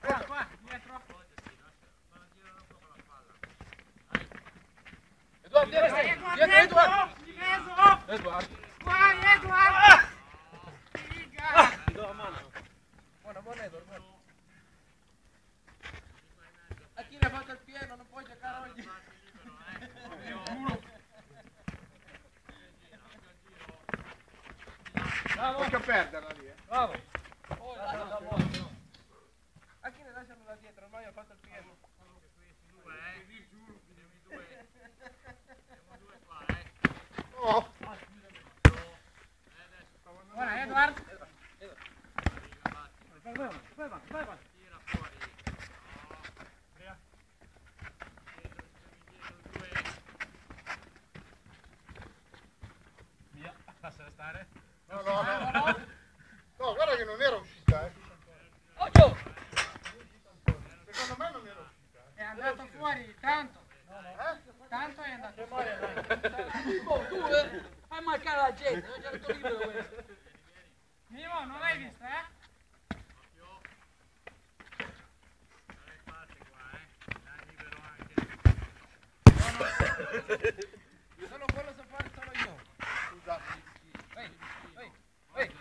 Qua, qua, dietro. Eduardo, dietro, Vai, dietro, Edward, Eduardo. dietro. Di mezzo. Eduardo. Vai, Edward. Figa. Ti do la mano. Buona, buona Edward, buona. A chi ne ha fatto il pieno non puoi giocare oggi. Bravo. Tocca perderla lì, eh. Bravo. A chi ne lasciano da dietro? Ormai ha fatto il pieno. Oh, Buona, Edward. Vai, vai, vai, vai, vai, vai. Lasciala stare. no, no, no, no. No, guarda che non era uscita, eh. Occhio! Secondo me non era uscita, È andato fuori, tanto. eh. Tanto è andato fuori. Oh, tu, eh, fai marcare la gente, non c'è il tuo libero questo. Mimo, non l'hai vista, eh? Solo quello so fare solo io. Scusa. Ehi, ehi, ehi.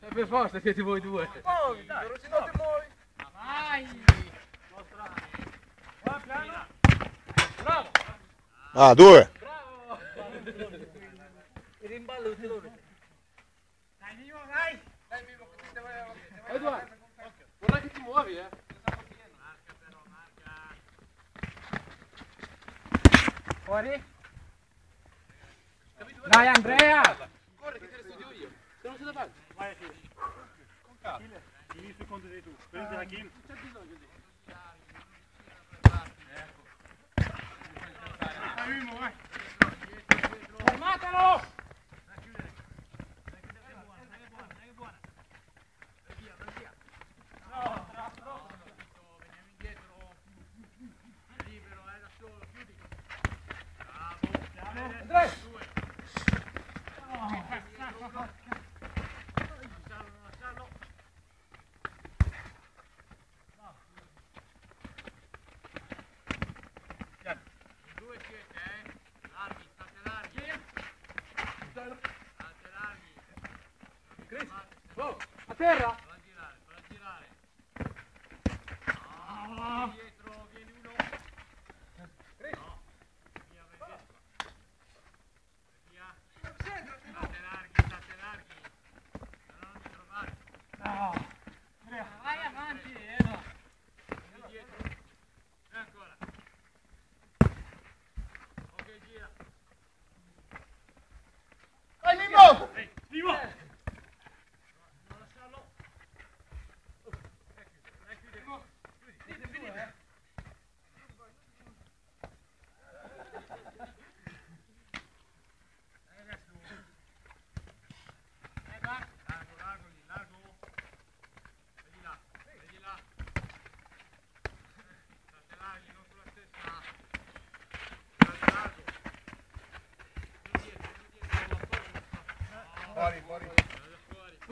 Cioè, per forza siete voi due. Muovi, dai, se no ti muovi. Vai. Bravo, Ah, due. bravo. Il rimballo tutti loro. Dai, Mimo, dai. Dai, Mimo, così te vai Eduardo, guarda che ti muovi, eh. Fuori. Dai, Andrea. Corri che te ne studio io. Se non sei da parte. Vai, Fili. Con calma. Inizio conto sei tu. Prendi la Kim. Non c'è bisogno di... Vai. Fermatelo. Herra,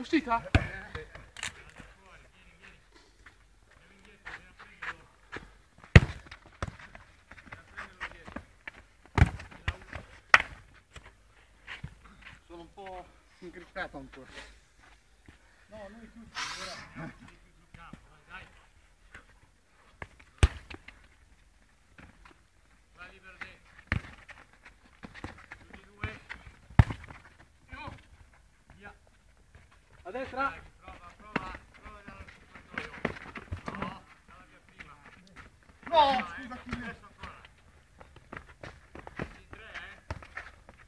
Uscita? Sono un po' incrippato ancora. A destra? No, scusa, scusa.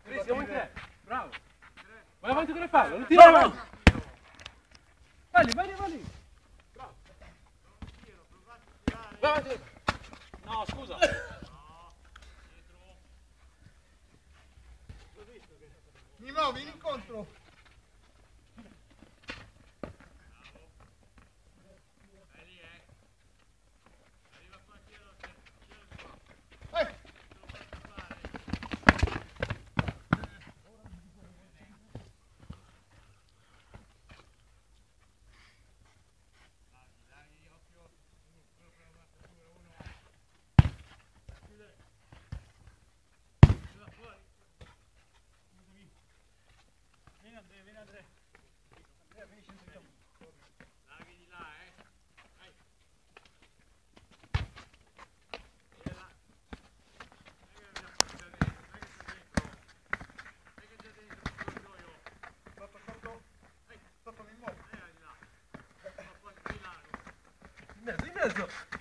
Chris, siamo in tre. Bravo. Vai avanti con le palle, non tira avanti. Vai lì, vai lì, vai lì. Bravo. Vai avanti. No, scusa. Mimmo, vieni incontro. Andrea. Andrea, vieni scendi. Laghi di là, eh. Vai. Là. Dai che già dentro. Dai che già dentro. Papà, papà. Ehi, papà mi muovo. Eh, di là. Papà, di là. In mezzo, in mezzo.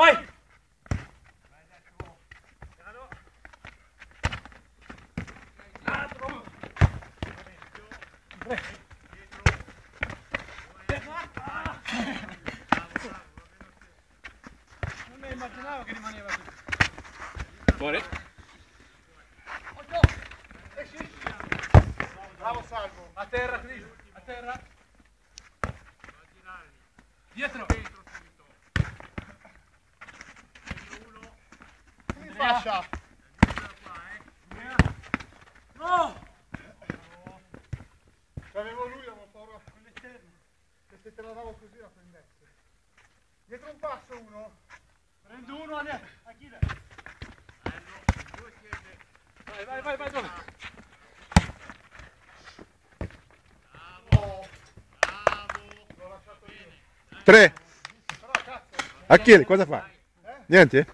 Vai! Non mi immaginavo che rimaneva così. Fuori. Bravo Salvo. A terra, Cris. A terra. Dietro. In fascia. No! C'avevo lui, avevo paura che se te la davo così la prendesse. Dietro un passo uno. Prendo uno adesso. Achille. Vai, vai, vai, vai, dove? No. L'ho lasciato io. Tre. Achille, cosa fa? Niente?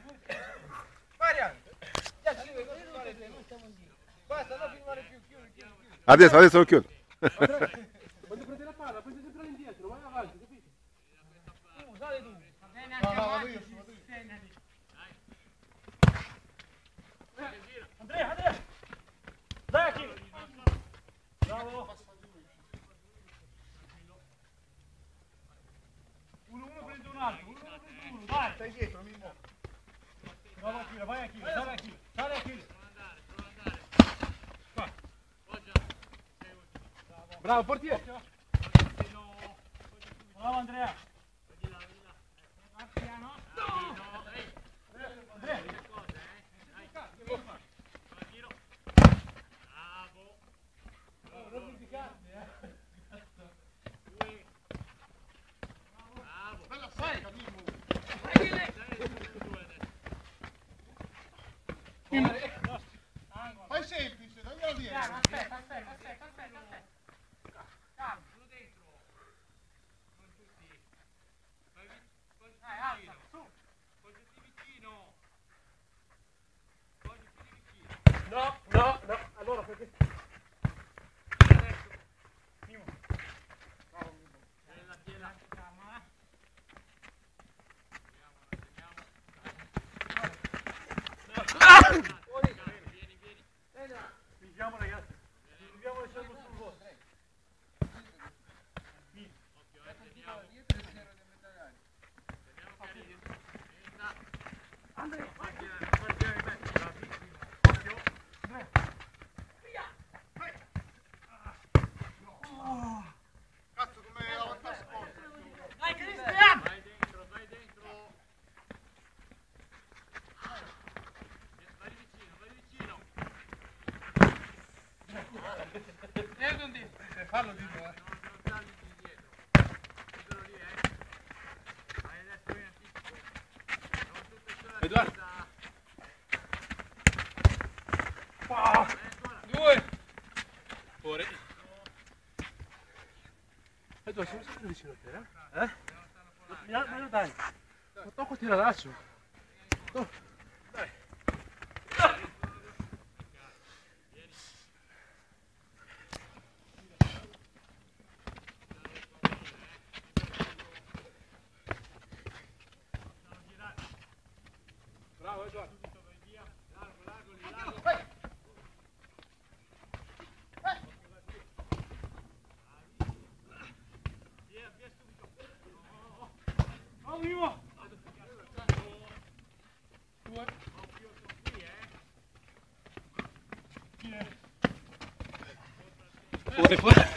Adesso, adesso lo chiudo. Quando prendi la palla, prendi sempre indietro, vai avanti, capito? Tu, sale tu. Va bene No, anche no, vado avanti, io, vado io. segnali. Andrea, Andrea! Dai Achille! Bravo! Uno, uno prende un altro, uno, uno prende uno, vai! Stai dietro, Mimmo. Bravo Achille, vai Achille, sale Achille, sale Achille! Bravo, portiere. Bravo Andrea! Vedo di Fallo di eh. Edoardo. Due. Fuori. Edoardo, sono sempre vicino a te, eh? Eh? Lo dai! Ma toccati la laccio. Bravo Fuori, fuori.